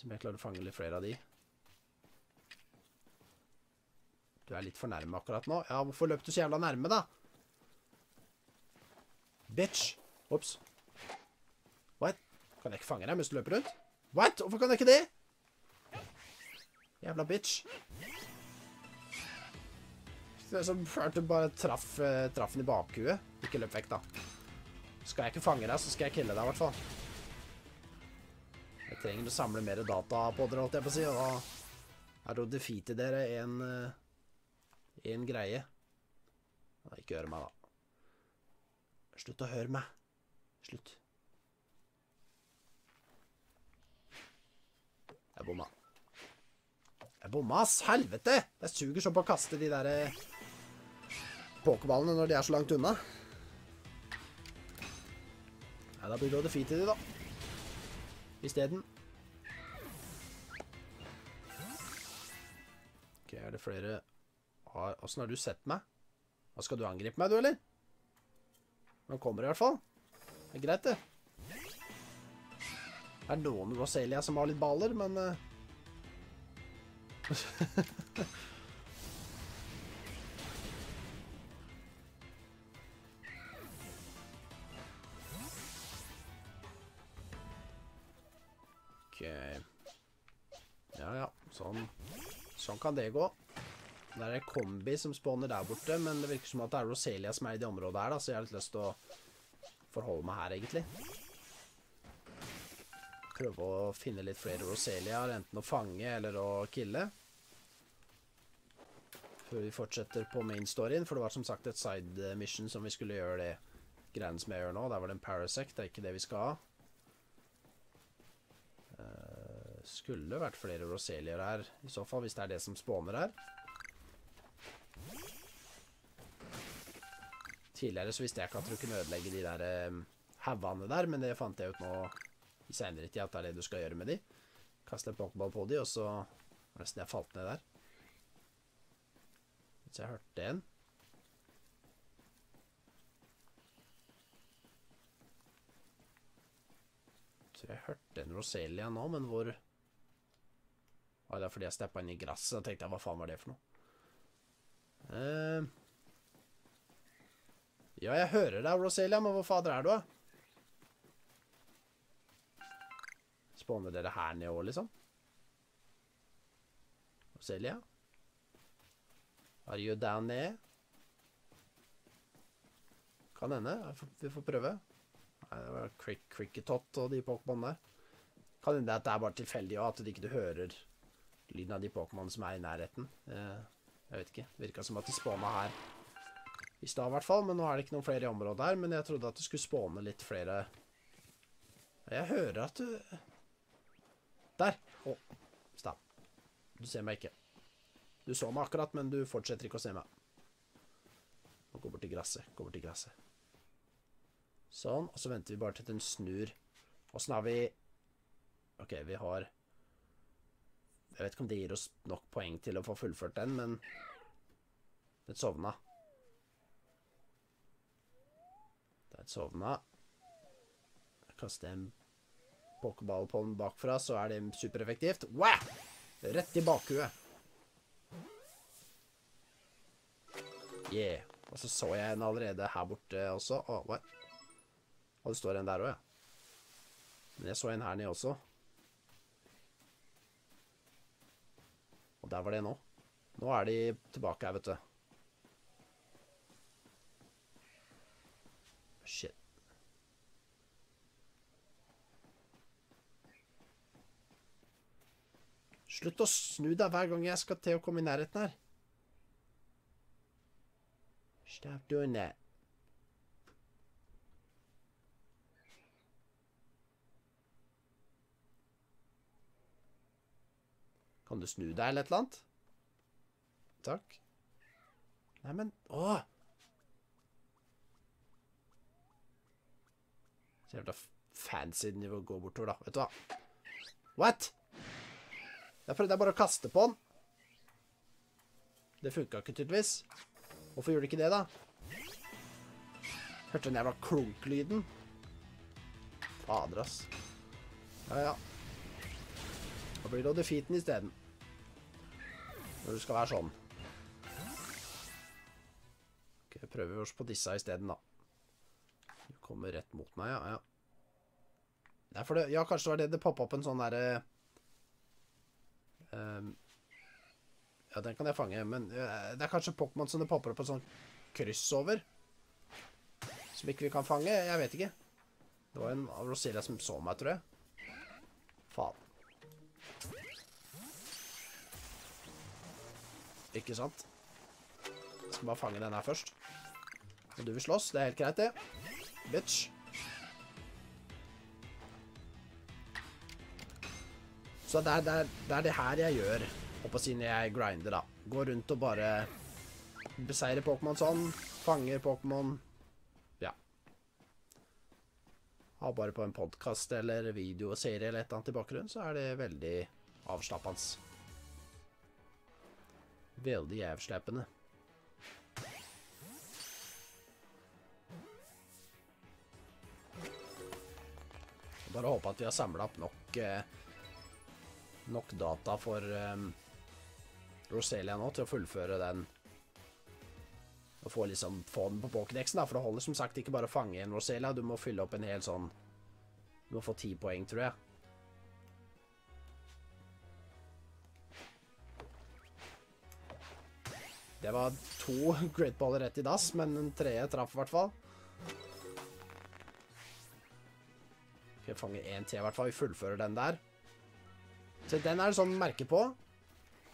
Så om jeg klarer å fange litt flere av de. Du er litt for nærme akkurat nå. Ja, hvorfor løp du så jævla nærme, da? Bitch. Ops. What? Kan jeg ikke fange deg mens du løper rundt? What? Hvorfor kan jeg ikke det? Jævla bitch. Det er som du bare traff, eh, traff den i bakhuet. Ikke løp vekk, da. Skal jeg ikke fange deg, så skal jeg kille deg, i hvert fall. Trenger å samle mer data på dere, holdt jeg på å si, og da er det å defeate dere en, eh, en greie. Ikke høre meg, da. Slutt å høre meg. Slutt. Jeg bomma. Jeg bomma, ass! Helvete! Jeg suger sånn på å kaste de der eh, pokerballene når de er så langt unna. Nei, da blir det å defeate de, da. Isteden. Ok, er det flere Åssen har du sett meg? Hva skal du angripe meg, du, eller? Han kommer i hvert fall. Det er greit, det. Det er noen Roselia som har litt baller, men Sånn kan det gå. Det er en kombi som spawner der borte, men det virker som at det er Roselia som er i det området her, da, så jeg har litt lyst til å forholde meg her, egentlig. Prøve å finne litt flere Roseliaer, enten å fange eller å kille. Før vi fortsetter på main storyen, for det var som sagt et side mission som vi skulle gjøre det greiene som jeg gjør nå. Der var det en parasect, det er ikke det vi skal ha. Eh, skulle vært flere Roselier her, i så fall, hvis det er det som spåner her. Tidligere så visste jeg ikke at du kunne ødelegge de der haugene der, men det fant jeg ut nå i senere tid at det er det du skal gjøre med de. Kaste en pokéball på de, og så var nesten jeg falt ned der. Så jeg hørte en. Tror jeg hørte en Roselia nå, men hvor Var det fordi jeg steppa inn i gresset? Da tenkte jeg, hva faen var det for noe? Uh, ja, jeg hører deg, Roselia, men hvor fader er du, da? Spåner dere her nede òg, liksom? Roselia? Are you down there? Kan hende. Vi får prøve. Nei, det var Crick Cricketot og de Pokémonene der. Kan hende at det er bare tilfeldig, og at du ikke hører lyden av de Pokémon som er i nærheten. Eh, Jeg vet ikke. Virka som at de spåna her i stad, i hvert fall. Men nå er det ikke noen flere i området her. Men jeg trodde at det skulle spåne litt flere Jeg hører at du Der! Å, stopp. Du ser meg ikke. Du så meg akkurat, men du fortsetter ikke å se meg. Nå går bort til gresset. Gå bort til gresset. Sånn. Og så venter vi bare til den snur. Åssen har vi OK, vi har Jeg vet ikke om det gir oss nok poeng til å få fullført den, men den sovna. Den sovna. Jeg kaster en pokéball på den bakfra, så er det supereffektivt. Wow! Rett i bakhuet. Yeah. Og så så jeg en allerede her borte også. Å, what? Og det står en der òg, ja. Men jeg så en her nede også. Og der var det nå. Nå er de tilbake her, vet du. Shit. Slutt å snu deg hver gang jeg skal til å komme i nærheten her. Stop doing that. Kan du snu deg eller et eller annet? Takk. Neimen Åh! Så jævla fancy nivå å gå bortover, da. Vet du hva? What? Jeg prøvde bare å kaste på den. Det funka ikke, tydeligvis. Hvorfor gjorde det ikke det, da? Hørte den jævla klunklyden? Fader, ass. Ja, ja. Da blir det defeaten isteden. Når det skal være sånn. Ok, prøver vi oss på disse isteden, da. Du kommer rett mot meg, ja. ja. Nei, det, ja, kanskje det var det det poppa opp en sånn derre ehm, Ja, den kan jeg fange, men eh, det er kanskje Pokémon som det popper opp en sånn kryss over. Som ikke vi kan fange. Jeg vet ikke. Det var en av Roselia som så meg, tror jeg. Faen. Ikke sant? Jeg skal bare fange den her først. Og du vil slåss, det er helt greit det. Bitch. Så det er, det, er, er her jeg gjør, oppå siden jeg grinder da. Går rundt og bare beseirer Pokémon sånn, fanger Pokémon. Ja. Har bare på en podcast eller videoserie eller et eller annet i bakgrunnen, så er det veldig avslappende. Veldig avslappende. Bare håpe at vi har samla opp nok eh, Nok data for eh, Roselia nå til å fullføre den Og få liksom få den på Pokédexen. For det holder som sagt ikke bare å fange en Roselia. Du må fylle opp en hel sånn Du må få ti poeng, tror jeg. Det var to gridballer rett i dass, men den tredje traff i hvert fall. Skal fange én til i hvert fall. Vi fullfører den der. Så den er det sånn merke på.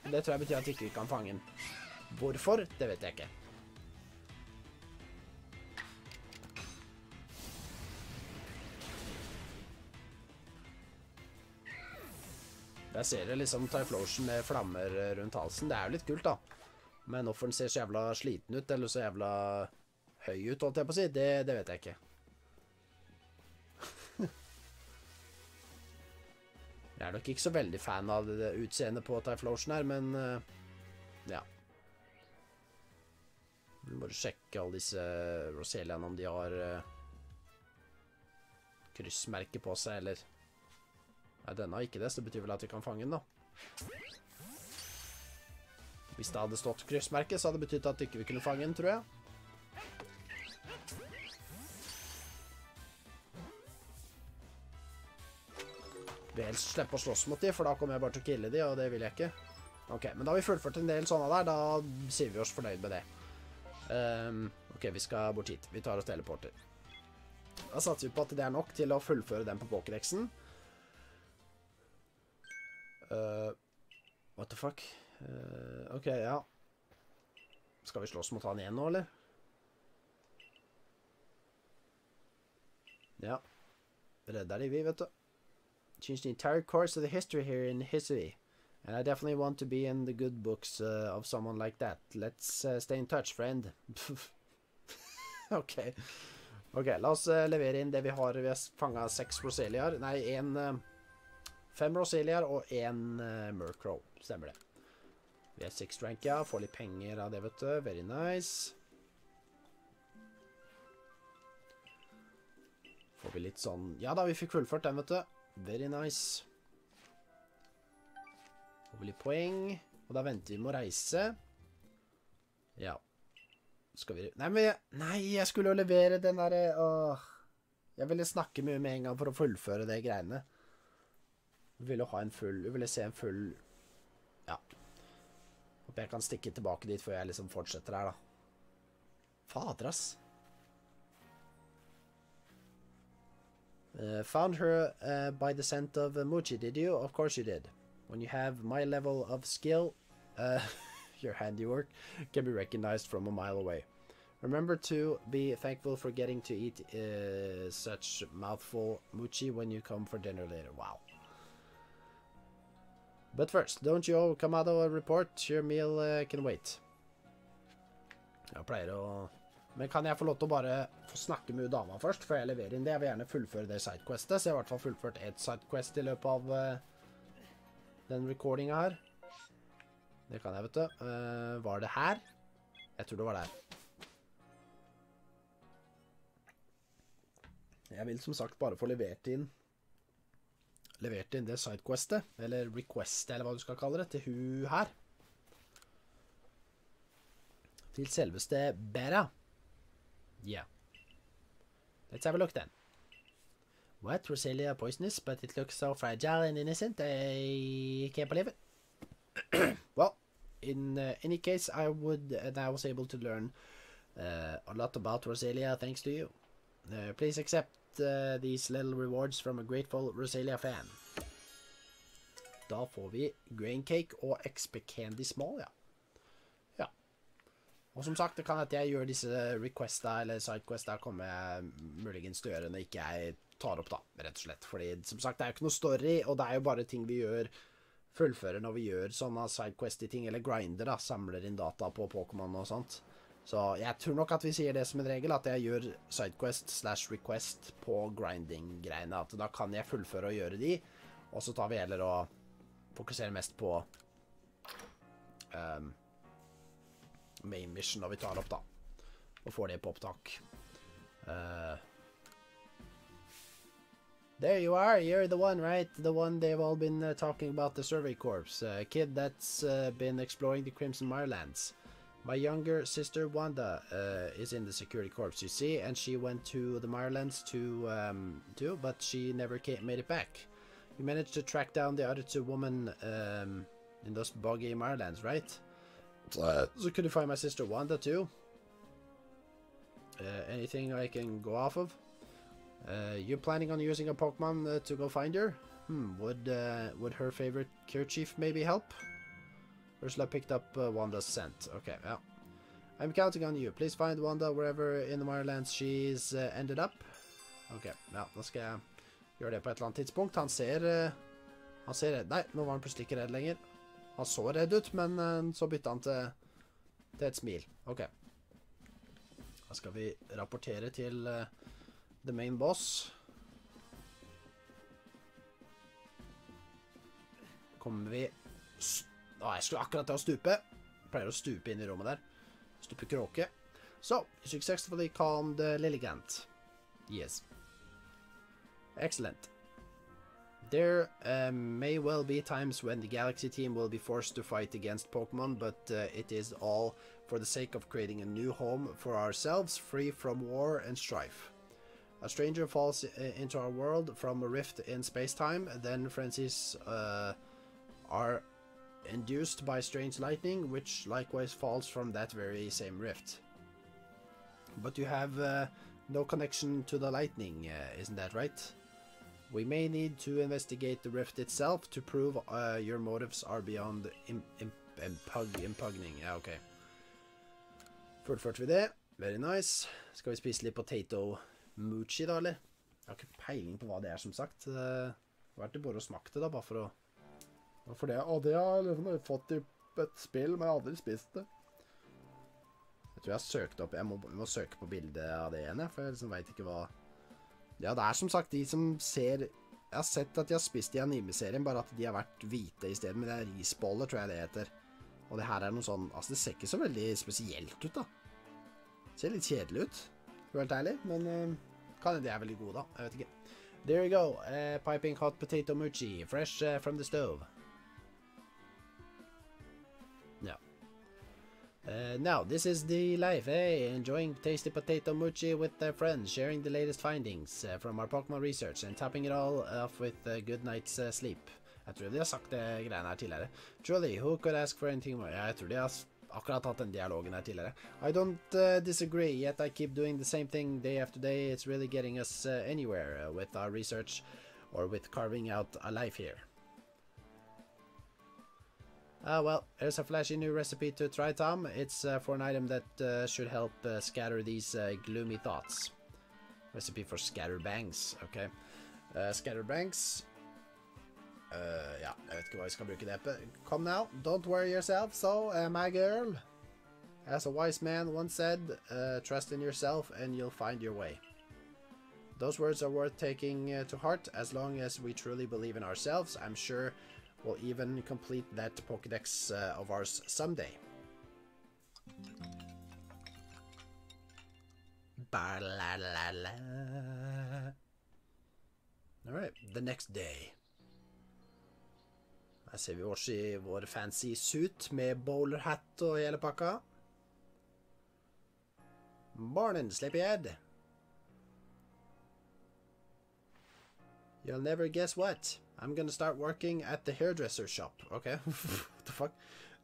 Det tror jeg betyr at vi ikke kan fange den. Hvorfor? Det vet jeg ikke. Jeg ser det liksom Typhlosion med flammer rundt halsen. Det er jo litt kult, da. Men hvorfor den ser så jævla sliten ut, eller så jævla høy ut, holdt jeg på å si, det, det vet jeg ikke. jeg er nok ikke så veldig fan av det utseendet på Typhlosion her, men uh, ja. Vi må bare sjekke alle disse Roseliaene om de har uh, kryssmerke på seg, eller Nei, denne har ikke det, så det betyr vel at vi kan fange den, da. Hvis det hadde stått kryssmerke, så hadde det betydd at vi ikke kunne fange den, tror jeg. Vil helst slippe å slåss mot de, for da kommer jeg bare til å kille de, og det vil jeg ikke. Ok, men da har vi fullført en del sånne der, da sier vi oss fornøyd med det. Um, ok, vi skal bort hit. Vi tar oss teleporter. Da satser vi på at det er nok til å fullføre den på Pokédexen. Uh, what the fuck? Uh, ok, ja. Skal vi slåss mot han igjen nå, eller? Ja. Redder de vi, vet du. Change the entire course of the history here in history. And I definitely want to be in the good books uh, of someone like that. Let's uh, stay in touch, friend. ok. Ok, la oss uh, levere inn det vi har. Vi har fanga seks Roseliaer. Nei, en Fem Roseliaer og én Murkrow. Stemmer det. Vi er six rank, ja. Får litt penger av det, vet du. Very nice. Får vi litt sånn Ja da, vi fikk fullført den, vet du. Very nice. Får vi litt poeng. Og da venter vi med å reise. Ja. Skal vi Nei, men jeg, Nei, jeg skulle jo levere den derre Åh. Jeg ville snakke mye med en gang for å fullføre det greiene. Jeg ville ha en full Jeg ville se en full Ja. Håper jeg kan stikke tilbake dit før jeg liksom fortsetter her, da. Fader, ass. Uh, found her uh, by the scent of uh, Muchi, did you? Of course you did. When you have my level of skill, uh, your handiwork can be recognized from a mile away. Remember to be thankful for getting to eat uh, such mouthful Muchi when you come for dinner later. Wow. But first, don't you owe Kamado a report? Your meal uh, can wait. Jeg pleier å Men kan jeg få lov til å bare få snakke med dama først, før jeg leverer inn det? Jeg vil gjerne fullføre det sidequestet, så jeg har i hvert fall fullført ett sidequest i løpet av uh, den recordinga her. Det kan jeg, vet du. Uh, var det her? Jeg tror det var der. Jeg vil som sagt bare få levert inn leverte inn det sidequestet, eller requestet, eller hva du skal kalle det, til hun her. Til selveste Bera. Yeah. Let's have a look then. What? Rosalia poisonous, but it looks so fragile and innocent. I can't believe it. well, in uh, any case, I would, and I was able to learn uh, a lot about Rosalia thanks to you. Uh, please accept uh, these little rewards from a grateful Rosalia fan. Da får vi grain cake og XP Candy Small, ja. Ja. Og som sagt, det kan at jeg gjør disse requesta eller sidequesta kommer jeg muligens til å gjøre når ikke jeg tar opp, da, rett og slett. Fordi som sagt, det er jo ikke noe story, og det er jo bare ting vi gjør fullfører når vi gjør sånne sidequesty ting, eller grinder, da, samler inn data på Pokémon og sånt. Så jeg tror nok at vi sier det som en regel, at jeg gjør sidequest slash request på grinding-greiene. At da kan jeg fullføre og gjøre de, og så tar vi heller og fokuserer mest på um, main mission når vi tar opp, da. Og får det på opptak. Uh, There you are. You're the one, right? The one they've all been uh, talking about, the Survey Corps. Uh, kid that's uh, been exploring the Crimson Mirelands. My younger sister Wanda uh, is in the security corps, you see, and she went to the Mirelands to um, too, but she never came, made it back. You managed to track down the other two women um, in those boggy Mirelands, right? so could you find my sister Wanda too? Uh, anything I can go off of? Uh, you're planning on using a Pokemon uh, to go find her? Hmm, would uh, would her favorite Kerchief maybe help? Ursula picked up uh, Wanda's scent. Okay, ja. I'm counting on you. Please find Wanda wherever in the Mirelands she's uh, ended up. Ok, ja, da skal jeg gjøre det på et eller annet tidspunkt. Han ser uh, Han ser redd Nei, nå var han plutselig ikke redd lenger. Han så redd ut, men uh, så bytta han til, til et smil. Ok. Da skal vi rapportere til uh, the main boss. Kommer vi Å, jeg skulle akkurat til å stupe. Jeg pleier å stupe inn i rommet der. Stupe kråke. So, successfully calmed uh, Lilligant. Yes. Excellent. There uh, may well be times when the Galaxy team will be forced to fight against Pokemon, but uh, it is all for the sake of creating a new home for ourselves, free from war and strife. A stranger falls into our world from a rift in space-time, then frenzies uh, are induced by strange lightning, which likewise falls from that very same rift. But you have uh, no connection to the lightning, uh, isn't that right? We may need to investigate the rift itself to prove uh, your motives are beyond imp imp impug impugning. Ja, ok. Fullførte vi det. Very nice. Skal vi spise litt potato Moochie, da, eller? Jeg har ikke peiling på hva det er, som sagt. Det har vært bare å smake det, da, bare for å For det, og det har jeg liksom fått i et spill, men jeg har aldri spist det. Jeg tror jeg har søkt opp Jeg må, jeg må søke på bildet av det igjen, for jeg liksom veit ikke hva Ja, det er som sagt de som ser Jeg har sett at de har spist i anime-serien, bare at de har vært hvite i stedet. Men det er risboller, tror jeg det heter. Og det her er noe sånn Altså, det ser ikke så veldig spesielt ut, da. Det ser litt kjedelig ut, helt ærlig, men uh, kan hende de er veldig gode, da. Jeg vet ikke. There you go. Uh, piping hot potato moochie, fresh uh, from the stove. Now, this is the life, eh? Enjoying tasty potato mochi with their friends, sharing the latest findings uh, from our Pokémon research, and topping it all off with a good night's uh, sleep. Jeg tror de har sagt det greiene her tidligere. Truly, who could ask for anything more? Jeg tror de har akkurat hatt den dialogen her tidligere. I don't uh, disagree, yet I keep doing the same thing day after day. It's really getting us uh, anywhere uh, with our research or with carving out a life here. Ah, well, here's a flashy new recipe to try, Tom. It's uh, for an item that uh, should help uh, scatter these uh, gloomy thoughts. Recipe for scatterbangs, okay. Uh, scatterbangs. Uh, ja, jeg vet ikke hva jeg skal bruke det på. Come now, don't worry yourself, so, uh, my girl. As a wise man once said, uh, trust in yourself and you'll find your way. Those words are worth taking uh, to heart as long as we truly believe in ourselves. I'm sure We'll even complete that Pokedex uh, of ours someday. Ba-la-la-la. All right, the next day. Her ser vi oss i vår fancy suit med bowlerhatt og hele pakka. Morning, sleepyhead. You'll never guess what. I'm gonna start working at the hairdresser shop. Okay. what the fuck?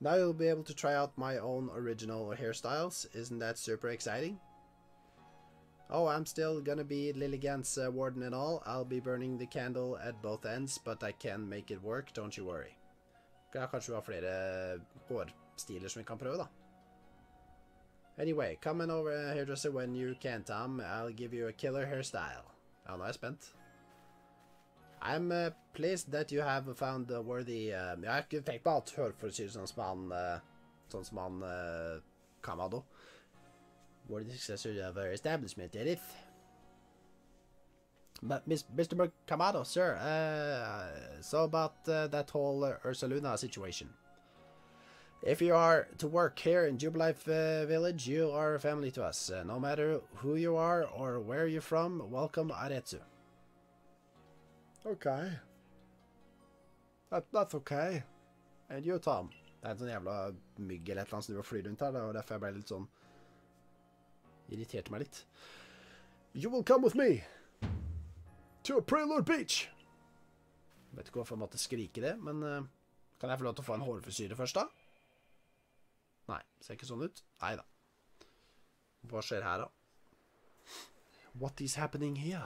Now you'll be able to try out my own original hairstyles. Isn't that super exciting? Oh, I'm still gonna be Lilligant's uh, warden and all. I'll be burning the candle at both ends, but I can make it work, don't you worry. Ja, kanskje vi har flere hårstiler som vi kan prøve, da. Anyway, come on over uh, hairdresser when you can, Tom. I'll give you a killer hairstyle. Ja, nå er spent. I'm uh, pleased that you have found a worthy uh, Jeg har ikke tenkt på at hårfrisyre sånn som han uh, Sånn som han uh, Kamado. Worthy successor of our establishment, Edith. But Miss, Mr. Kamado, sir, uh, so about uh, that whole Ursaluna situation. If you are to work here in Jubilife uh, Village, you are a family to us. Uh, no matter who you are or where you're from, welcome Aretsu. Okay. That, that's okay. And you, Tom. Det er en sånn jævla mygg eller et eller annet som driver og flyr rundt her. Var derfor jeg ble litt sånn Irriterte meg litt. You will come with me to a Prelude Beach. Vet ikke hvorfor jeg måtte skrike det, men uh, kan jeg få lov til å få en hårfrisyre først, da? Nei, ser ikke sånn ut. Nei da. Hva skjer her, da? What is happening here?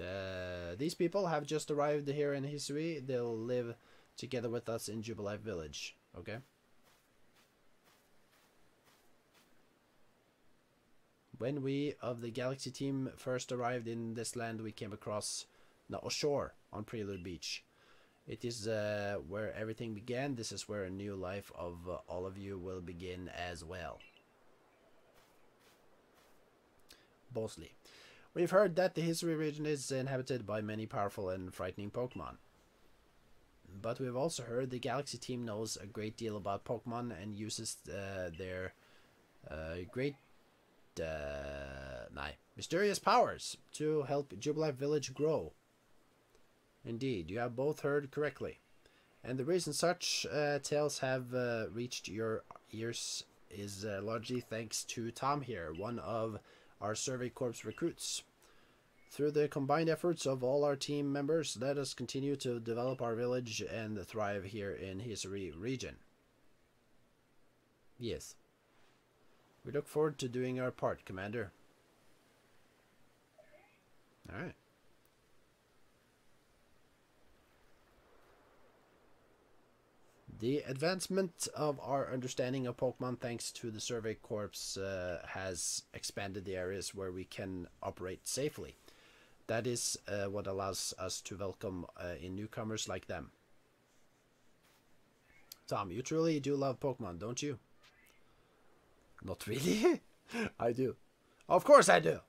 The, these people have just arrived here in Hisui. They'll live together with us in Jubilife Village. Okay? When we of the Galaxy team first arrived in this land, we came across no, ashore on Prelude Beach. It is uh, where everything began. This is where a new life of uh, all of you will begin as well. Bosley. We've heard that the History region is inhabited by many powerful and frightening Pokemon. But we've also heard the Galaxy team knows a great deal about Pokemon and uses uh, their uh, great uh, nei, mysterious powers to help Jubilife Village grow. Indeed, you have both heard correctly. And the reason such uh, tales have uh, reached your ears is uh, largely thanks to Tom here, one of our Survey Corps recruits. Through the combined efforts of all our team members, let us continue to develop our village and thrive here in Hisari region. Yes. We look forward to doing our part, Commander. Alright. The advancement of our understanding of Pokemon, thanks to the Survey Corps, uh, has expanded the areas where we can operate safely. That is uh, what allows us to welcome uh, in newcomers like them. Tom, you truly do love Pokemon, don't you? Not really. I do. Of course I do.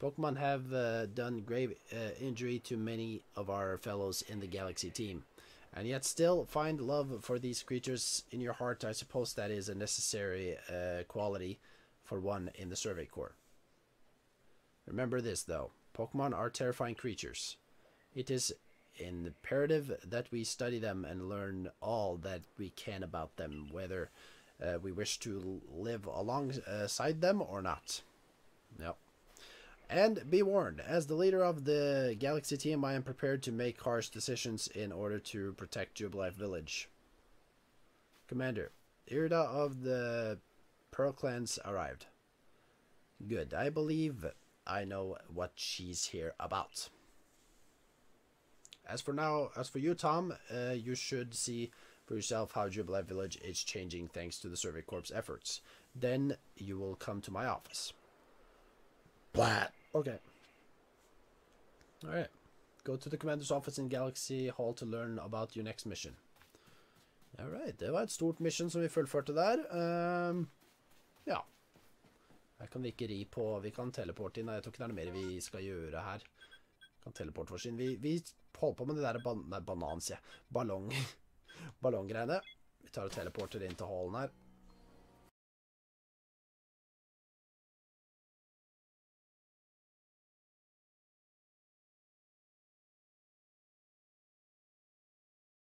Pokemon have uh, done grave uh, injury to many of our fellows in the Galaxy team. And yet still find love for these creatures in your heart. I suppose that is a necessary uh, quality for one in the Survey Corps. Remember this, though. Pokemon are terrifying creatures. It is imperative that we study them and learn all that we can about them, whether uh, we wish to live alongside them or not. Yep. And be warned, as the leader of the Galaxy team, I am prepared to make harsh decisions in order to protect Jubilife Village. Commander, Irida of the Pearl Clans arrived. Good. I believe I know what she's here about. As for now, as for you, Tom, uh, you should see for yourself how Jubilife Village is changing thanks to the Survey Corps' efforts. Then you will come to my office. Blat. Okay. Alright. Go to the commander's office in Galaxy Hall to learn about your next mission. Alright, det var et stort mission som vi fullførte der. Um, ja. Her kan vi ikke ri på Vi kan teleporte inn. Nei, Jeg tror ikke det er noe mer vi skal gjøre her. Vi kan teleporte oss sin. Vi, vi holder på med det der ban nei, banan, sier jeg. Ballong. Ballonggreiene. Vi tar og teleporter inn til hallen her.